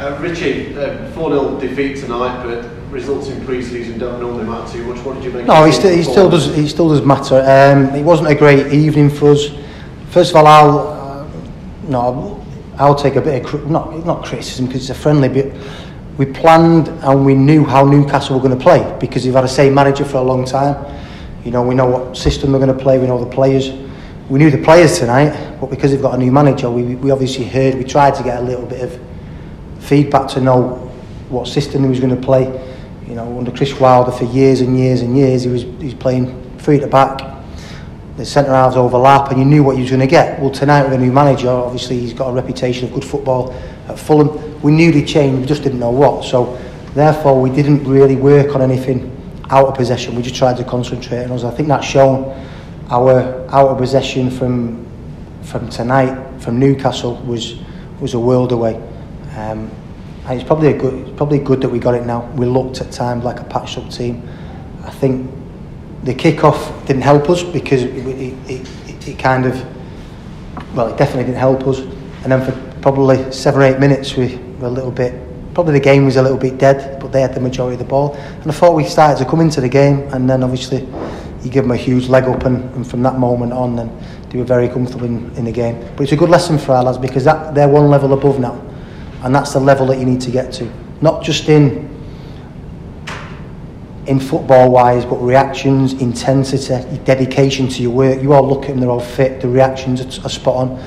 Uh, Richie, uh, 4-0 defeat tonight, but results in pre-season don't normally matter too much. What did you make? No, of he he still does. He still does matter. Um, it wasn't a great evening for us. First of all, I'll uh, no, I'll take a bit of not not criticism because it's a friendly bit. We planned and we knew how Newcastle were going to play because we've had the same manager for a long time. You know, we know what system they're going to play. We know the players. We knew the players tonight, but because they've got a new manager, we, we obviously heard. We tried to get a little bit of feedback to know what system he was going to play. You know, under Chris Wilder for years and years and years, he was he's playing three at the back. The centre halves overlap, and you knew what you was going to get. Well, tonight with a new manager, obviously he's got a reputation of good football at Fulham. We knew they changed, we just didn't know what. So, therefore, we didn't really work on anything out of possession. We just tried to concentrate on us. I think that's shown our out of possession from from tonight from Newcastle was was a world away. Um, and it's probably a good it's probably good that we got it now. We looked at times like a patched up team. I think the kick-off didn't help us because it, it, it, it, kind of well it definitely didn't help us and then for probably seven or eight minutes we were a little bit probably the game was a little bit dead but they had the majority of the ball and I thought we started to come into the game and then obviously you give them a huge leg up and, and from that moment on then they were very comfortable in, in the game but it's a good lesson for our lads because that they're one level above now And that's the level that you need to get to. Not just in in football wise, but reactions, intensity, dedication to your work. You all look at them, they're all fit, the reactions are, are spot on.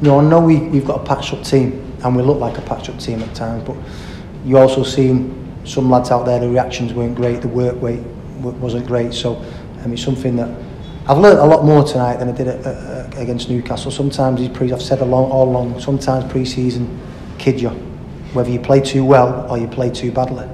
You know, I know we, we've got a patched up team, and we look like a patched up team at times, but you also seen some lads out there, the reactions weren't great, the work weight wasn't great. So, um, I mean, something that I've learnt a lot more tonight than I did at, at, against Newcastle. Sometimes these pre, I've said along, all along, sometimes pre-season kid you, whether you play too well or you play too badly.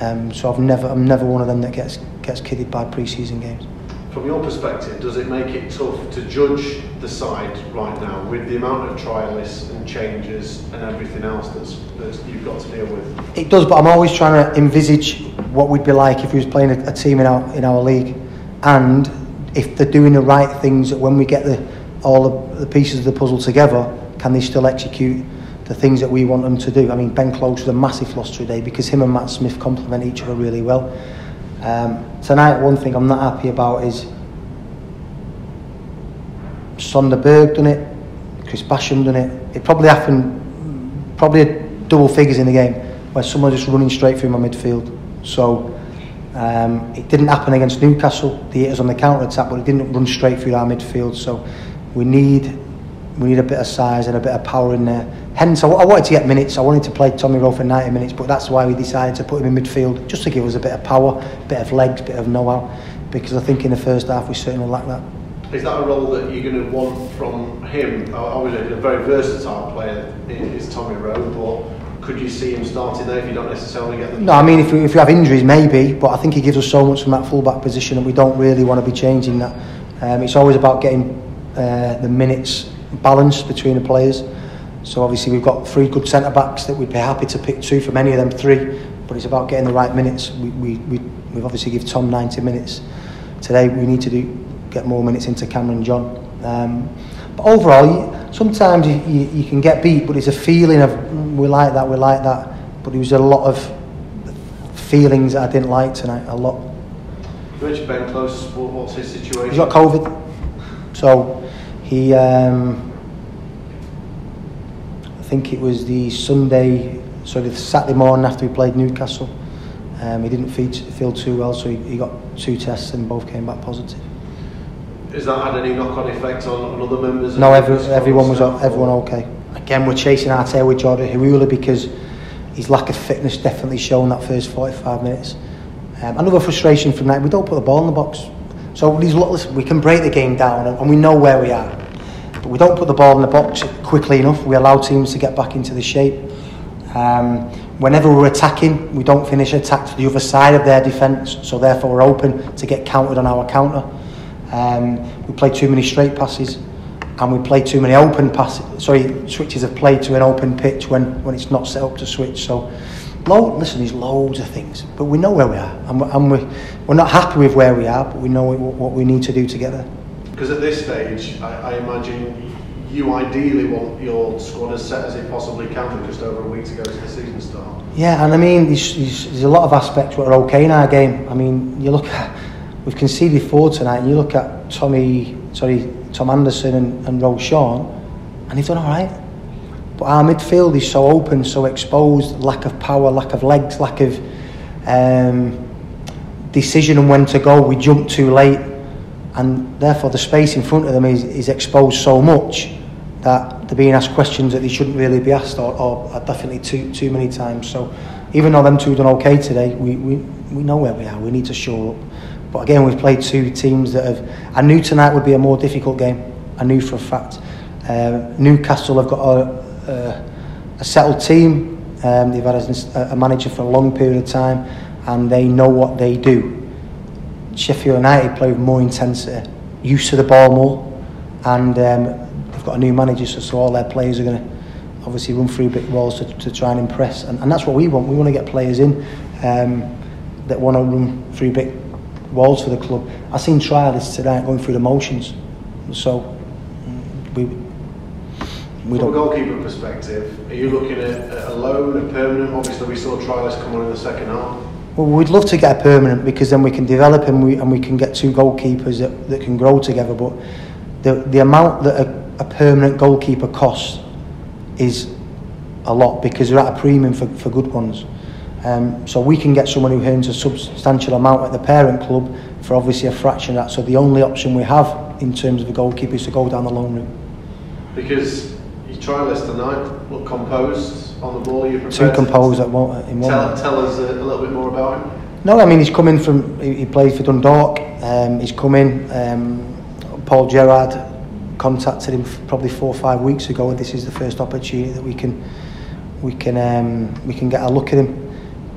Um, so I've never, I'm never one of them that gets gets kidded by pre-season games. From your perspective, does it make it tough to judge the side right now with the amount of trialists and changes and everything else that's, that's you've got to deal with? It does, but I'm always trying to envisage what we'd be like if we was playing a, a team in our in our league, and if they're doing the right things. When we get the all the, the pieces of the puzzle together, can they still execute the things that we want them to do. I mean, Ben Close was a massive loss today because him and Matt Smith complement each other really well. Um, tonight, one thing I'm not happy about is Sonderberg done it, Chris Basham done it. It probably happened, probably double figures in the game where someone just running straight through my midfield. So um, it didn't happen against Newcastle. The hit us on the counter attack, but it didn't run straight through our midfield. So we need we need a bit of size and a bit of power in there. Hence, I, I wanted to get minutes. I wanted to play Tommy Rowe for 90 minutes, but that's why we decided to put him in midfield just to give us a bit of power, a bit of legs, a bit of know-how. Because I think in the first half we certainly lacked that. Is that a role that you're going to want from him? Obviously, a very versatile player is Tommy Rowe, but could you see him starting there if you don't necessarily get the... No, I mean, if we, if we have injuries, maybe, but I think he gives us so much from that full-back position that we don't really want to be changing that. Um, it's always about getting uh, the minutes balance between the players. So obviously we've got three good centre-backs that we'd be happy to pick two from any of them three, but it's about getting the right minutes. We, we, we, we've obviously give Tom 90 minutes. Today we need to do get more minutes into Cameron John. Um, but overall, sometimes you, you, you can get beat, but it's a feeling of "Mm, we like that, we like that. But there was a lot of feelings that I didn't like tonight. A lot. Rich Ben Close, what- what's his situation? He's got COVID, so He, um, I think it was the Sunday, sorry, the Saturday morning after we played Newcastle. Um, he didn't feel, feel too well, so he, he got two tests and both came back positive. Has that had any knock-on effect on, on other members? No, every, everyone was everyone okay. Again, we're chasing our tail with Jordan Hirula because his lack of fitness definitely shown that first 45 minutes. Um, another frustration from that, we don't put the ball in the box. So these listen, we can break the game down and we know where we are. But we don't put the ball in the box quickly enough. We allow teams to get back into the shape. Um, whenever we're attacking, we don't finish attack to the other side of their defence, so therefore we're open to get countered on our counter. Um, we play too many straight passes and we play too many open passes, sorry, switches of play to an open pitch when, when it's not set up to switch. So Lo listen, there's loads of things, but we know where we are, and we're, and we're, we're not happy with where we are, but we know what we need to do together. Because at this stage, I, I imagine you ideally want your squad as set as it possibly can with just over a week to go to the season start. Yeah, and I mean, there's, there's, there's a lot of aspects that are okay in our game. I mean, you look at, we've conceded four tonight, and you look at Tommy, sorry, Tom Anderson and, and Rose Sean, and they've done all right. But our midfield is so open, so exposed, lack of power, lack of legs, lack of um, decision on when to go. We jump too late, and therefore the space in front of them is, is exposed so much that they're being asked questions that they shouldn't really be asked, or, or definitely too too many times. So even though them two done okay today, we, we, we know where we are. We need to show up. But again, we've played two teams that have. I knew tonight would be a more difficult game. I knew for a fact. Um, Newcastle have got a, a, a settled team. Um, they've had a, a manager for a long period of time and they know what they do. Sheffield United play with more intensity, use of the ball more, and um, they've got a new manager, so, so all their players are going to obviously run through big walls to, to try and impress. And, and that's what we want. We want to get players in um, that want to run through big walls for the club. I've seen trialists today going through the motions. So we, we From a goalkeeper perspective, are you looking at a loan, a permanent? Obviously, we saw trialists come on in the second half. Well, we'd love to get a permanent because then we can develop and we and we can get two goalkeepers that, that can grow together. But the the amount that a, a permanent goalkeeper costs is a lot because they're at a premium for, for good ones. Um, so we can get someone who earns a substantial amount at the parent club for obviously a fraction of that. So the only option we have in terms of a goalkeeper is to go down the loan route. Because your trialist tonight look composed on the ball. You prepared Two to composed at one, in one. Tell, tell us a, a little bit more about him. No, I mean he's coming from. He, he played for Dundalk. Um, he's coming. Um, Paul Gerrard contacted him probably four or five weeks ago, and this is the first opportunity that we can we can um, we can get a look at him.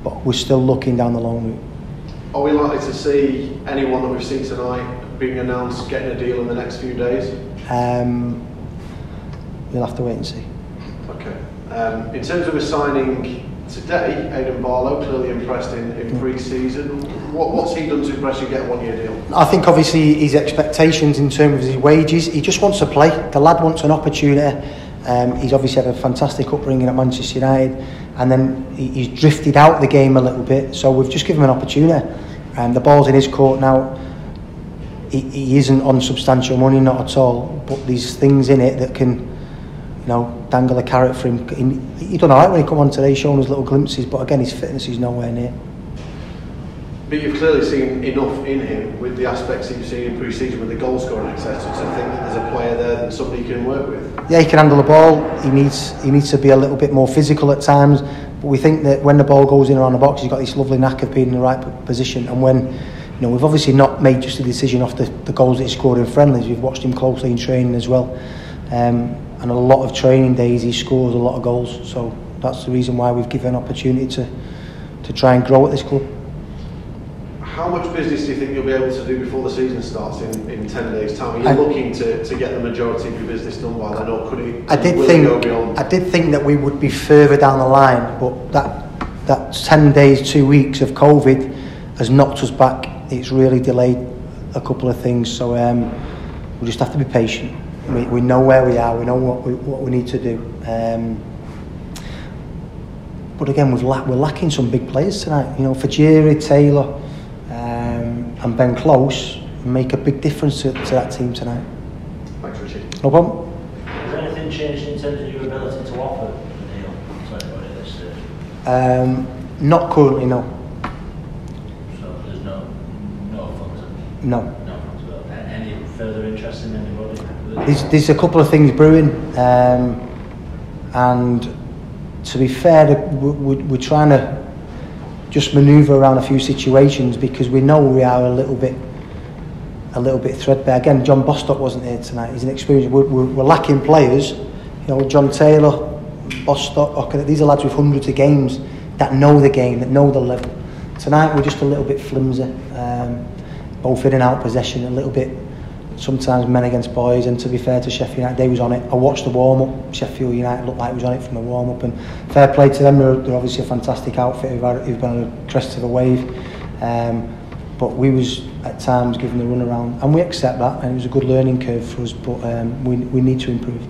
But we're still looking down the long route. Are we likely to see anyone that we've seen tonight being announced getting a deal in the next few days? Um, we'll have to wait and see. Okay. Um, in terms of a signing today, Aidan Barlow clearly impressed in, in pre-season. What, what's he done to impress you get a one-year deal? I think obviously his expectations in terms of his wages, he just wants to play. The lad wants an opportunity. Um, he's obviously had a fantastic upbringing at Manchester United, and then he, he's drifted out the game a little bit. So we've just given him an opportunity. And the ball's in his court now. He, he isn't on substantial money, not at all. But there's things in it that can, you know, dangle a carrot for him. He, he done all right when he come on today, showing us little glimpses. But again, his fitness is nowhere near. But you've clearly seen enough in him with the aspects that you've seen in pre-season with the goal scoring etc. to think that there's a player there that somebody can work with. yeah, he can handle the ball. He needs he needs to be a little bit more physical at times. But we think that when the ball goes in around the box, he's got this lovely knack of being in the right position. And when you know, we've obviously not made just a decision off the, the goals that he scored in friendlies. We've watched him closely in training as well. Um, and a lot of training days, he scores a lot of goals. So that's the reason why we've given an opportunity to to try and grow at this club. How much business do you think you'll be able to do before the season starts in, in 10 days' time? Are you I- looking to, to get the majority of your business done by then, or could it, I did think it go beyond? I did think that we would be further down the line, but that that ten days, two weeks of COVID has knocked us back. It's really delayed a couple of things, so um, we just have to be patient. We, we know where we are. We know what we, what we need to do. Um, but again, we've la- we're lacking some big players tonight. You know, Fejiri, Taylor, um, and Ben Close make a big difference to, to that team tonight. Thanks, Richie. No problem. Has anything changed in terms of your ability to offer a deal to anybody at this stage? Um, not currently, no. So there's no no funds, No. no funds. But a- any further interest in anybody? There's, there's a couple of things brewing, um, and to be fair, we- we- we're trying to just manoeuvre around a few situations because we know we are a little bit a little bit threadbare. Again, John Bostock wasn't here tonight. He's an experienced. We're, we're, we're lacking players. You know, John Taylor, Bostock. Okay, these are lads with hundreds of games that know the game, that know the level. Tonight we're just a little bit flimsy, um, both in and out possession, a little bit. sometimes men against boys. And to be fair to Sheffield United, they was on it. I watched the warm up. Sheffield United looked like it was on it from the warm up. And fair play to them. They're, they're obviously a fantastic outfit who've, who've been on the crest of a wave. Um, but we was at times given the runaround, and we accept that. And it was a good learning curve for us. But um, we we need to improve.